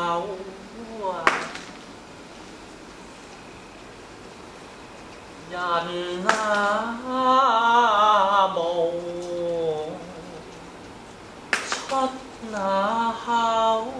vào dành bầu xuất là hao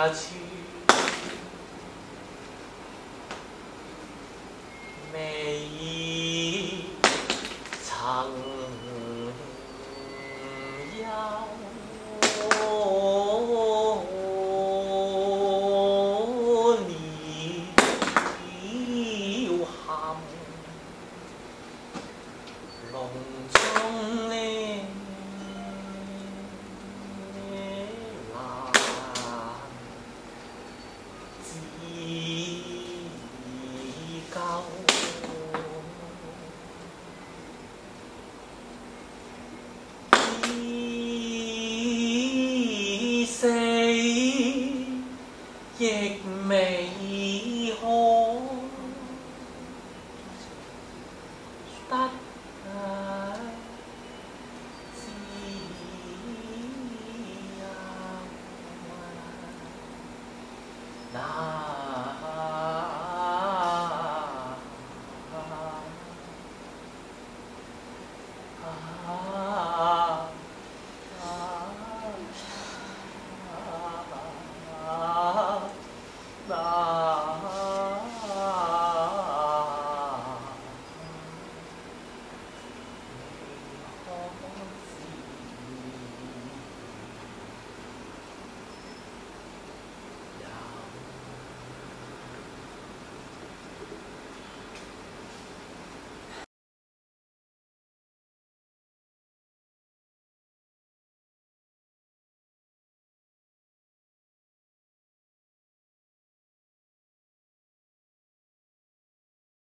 佳期未已，沉忧，中。美红，得爱自由。